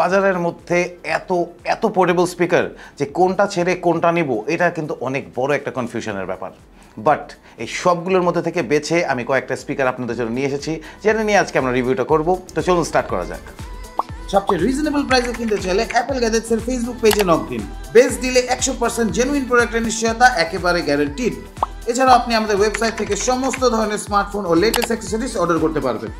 বাজারের মধ্যে এত এত পোর্টেবল স্পিকার যে কোনটা ছেড়ে কোনটা নিব, এটা কিন্তু অনেক বড় একটা কনফিউশনের ব্যাপার। বাট এই সবগুলোর মধ্যে থেকে বেছে আমি কয়েকটা স্পিকার আপনাদের জন্য নিয়ে এসেছি যেটা নিয়ে আজকে আমরা রিভিউটা করব। তো চলুন স্টার্ট করা যাক। সবচেয়ে রিজনেবল প্রাইসে কিনতে চাইলে অ্যাপেল গ্যাজেটসের ফেসবুক পেজে নক দিন বেস্ট দিলে একশো পার্সেন্ট জেনুইন প্রোডাক্টের নিশ্চয়তা একেবারে গ্যারান্টিড এছাড়াও আপনি আমাদের ওয়েবসাইট থেকে সমস্ত ধরনের স্মার্টফোন ও লেটেস্ট অ্যাক্সেসরিজ অর্ডার করতে পারবেন।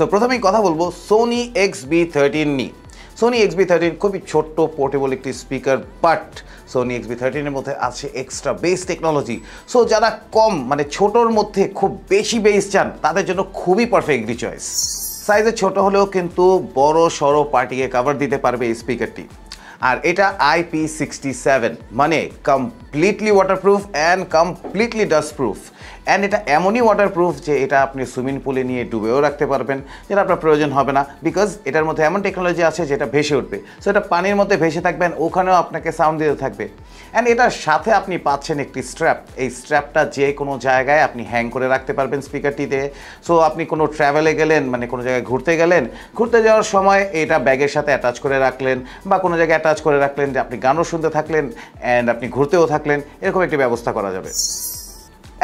সো প্রথমেই কথা বলব সোনি এক্স বি থার্টিন নি সোনি এক্স বি থার্টিন খুবই ছোট্ট পোর্টেবল একটি speaker but Sony X B থার্টিনের মধ্যে আছে এক্সট্রা বেস টেকনোলজি সো যারা কম মানে ছোটোর মধ্যে খুব বেশি বেস চান, তাদের জন্য খুবই পারফেক্ট একটি চয়েস সাইজে ছোট হলেও কিন্তু বড় সড়ো পার্টিকে কাভার দিতে পারবে এই স্পিকারটি আর এটা আইপি সিক্সটি সেভেন মানে completely waterproof and completely dust proof and এটা এমনই ওয়াটারপ্রুফ যে এটা আপনি সুইমিং পুলে নিয়ে ডুবেও রাখতে পারবেন যেটা আপনার প্রয়োজন হবে না। বিকজ এটার মধ্যে এমন টেকনোলজি আছে যেটা ভেসে উঠবে। সো এটা পানির মধ্যে ভেসে থাকবেন, ওখানেও আপনাকে সাউন্ড দিতে থাকবে। অ্যান্ড এটার সাথে আপনি পাচ্ছেন একটি স্ট্র্যাপ এই স্ট্র্যাপটা যে কোনো জায়গায় আপনি হ্যাং করে রাখতে পারবেন স্পিকারটিতে সো আপনি কোনো ট্রাভেলে গেলেন মানে কোনো জায়গায় ঘুরতে গেলেন, ঘুরতে যাওয়ার সময় এটা ব্যাগের সাথে অ্যাটাচ করে রাখলেন বা কোনো জায়গায় অ্যাটাচ করে রাখলেন যে আপনি গানও শুনতে থাকলেন অ্যান্ড আপনি ঘুরতেও থাকলেন। এরকম একটি ব্যবস্থা করা যাবে।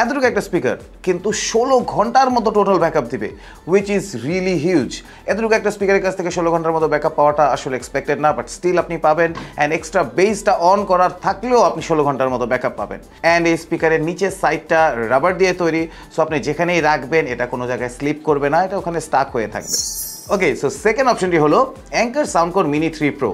এতটুকু একটা স্পিকার কিন্তু ষোলো ঘণ্টার মতো টোটাল ব্যাকআপ দিবে উইচ ইজ রিয়েলি হিউজ এতটুকু একটা স্পিকারের কাছ থেকে ষোলো ঘণ্টার মতো ব্যাকআপ পাওয়াটা আসলে এক্সপেক্টেড না বাট স্টিল আপনি পাবেন অ্যান্ড এক্সট্রা বেসটা অন করার থাকলেও আপনি ষোলো ঘণ্টার মতো ব্যাকআপ পাবেন। অ্যান্ড এই স্পিকারের নিচের সাইডটা রাবার দিয়ে তৈরি সো আপনি যেখানেই রাখবেন, এটা কোনো জায়গায় স্লিপ করবে না, এটা ওখানে স্টাক হয়ে থাকবে। ওকে সো সেকেন্ড অপশনটি হলো Anker Soundcore mini three pro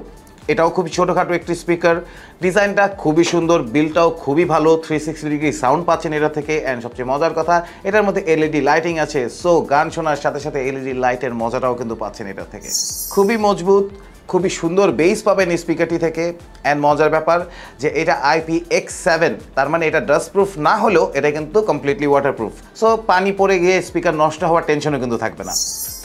এটাও খুব ছোটোখাটো একটি স্পিকার ডিজাইনটা খুবই সুন্দর বিলটাও খুবই ভালো থ্রি সিক্সটি ডিগ্রি সাউন্ড পাচ্ছেন এটা থেকে। অ্যান্ড সবচেয়ে মজার কথা, এটার মধ্যে এলইডি লাইটিং আছে। সো গান শোনার সাথে সাথে এলইডি লাইটের মজাটাও কিন্তু পাচ্ছেন এটা থেকে। খুবই মজবুত খুবই সুন্দর বেস পাবেন স্পিকারটি থেকে। অ্যান্ড মজার ব্যাপার যে এটা আইপি এক্স সেভেন তার মানে এটা ডাস্ট প্রুফ না হলেও এটা কিন্তু কমপ্লিটলি ওয়াটারপ্রুফ সো পানি পড়ে গিয়ে স্পিকার নষ্ট হওয়ার টেনশনও কিন্তু থাকবে না।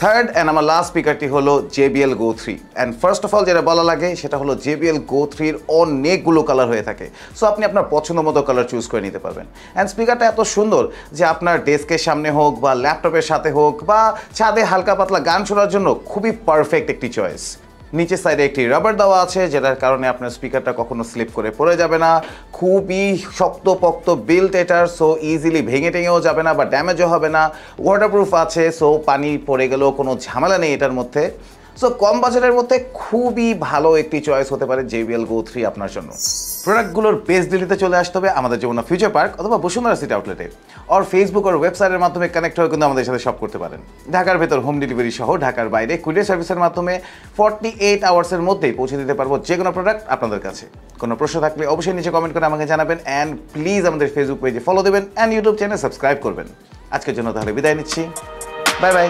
থার্ড অ্যান্ড আমার লাস্ট স্পিকারটি হলো JBL go three and first of all যেটা বলা লাগে, সেটা হলো জেবিএল গো থ্রির অনেকগুলো কালার হয়ে থাকে। সো আপনি আপনার পছন্দ মতো কালার চুজ করে নিতে পারবেন। অ্যান্ড স্পিকারটা এত সুন্দর যে আপনার ডেস্কের সামনে হোক বা ল্যাপটপের সাথে হোক বা ছাদে হালকা পাতলা গান শোনার জন্য খুবই পারফেক্ট একটি চয়েস নিচের সাইডে একটি রাবার দেওয়া আছে, যেটার কারণে আপনার স্পিকারটা কখনো স্লিপ করে পড়ে যাবে না। খুবই শক্তপোক্ত বিল্ট এটার সো ইজিলি ভেঙে টেঙেও যাবে না বা ড্যামেজও হবে না। ওয়াটারপ্রুফ আছে সো পানি পড়ে গেলেও কোনো ঝামেলা নেই এটার মধ্যে। সো কম বাজেটের মধ্যে খুবই ভালো একটি চয়েস হতে পারে জেবিএল গো থ্রি আপনার জন্য। প্রোডাক্টগুলোর বেস দিল্লিতে চলে আসতে হবে, আমাদের যেমন ফিউচার পার্ক অথবা বসুন্ধরা সিটি আউটলেটে আর ফেসবুক আর ওয়েবসাইটের মাধ্যমে কানেক্ট হয়ে কিন্তু আমাদের সাথে শপ করতে পারেন। ঢাকার ভেতর হোম ডেলিভারি সহ ঢাকার বাইরে কুরিয়ার সার্ভিসের মাধ্যমে ফর্টি এইট আওয়ার্সের মধ্যেই পৌঁছে দিতে পারব যে কোনো প্রোডাক্ট আপনাদের কাছে। কোনো প্রশ্ন থাকলে অবশ্যই নিচে কমেন্ট করে আমাকে জানাবেন অ্যান্ড প্লিজ আমাদের ফেসবুক পেজে ফলো দেবেন অ্যান্ড ইউটিউব চ্যানেল সাবস্ক্রাইব করবেন। আজকের জন্য তাহলে বিদায় নিচ্ছি। Bye bye